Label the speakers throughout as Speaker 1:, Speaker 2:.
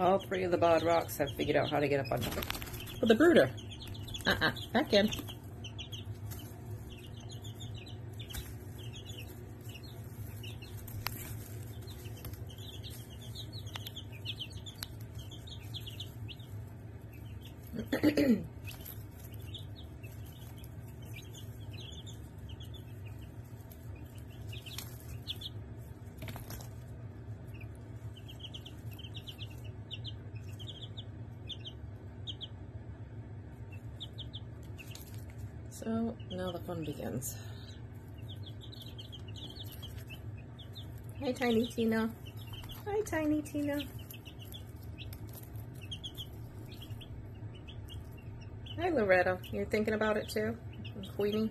Speaker 1: All three of the Barred Rocks have figured out how to get up on top.
Speaker 2: But the brooder. Uh-uh. Back in. So now the fun begins. Hi, Tiny Tina. Hi, Tiny Tina. Hi, Loretta. You're thinking about it too? Queenie?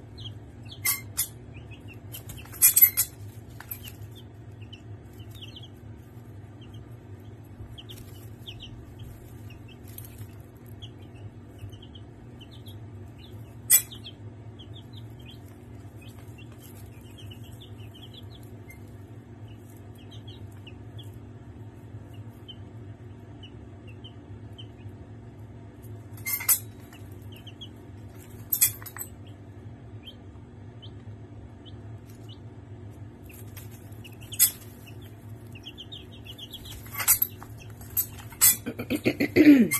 Speaker 2: うん。